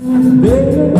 Baby,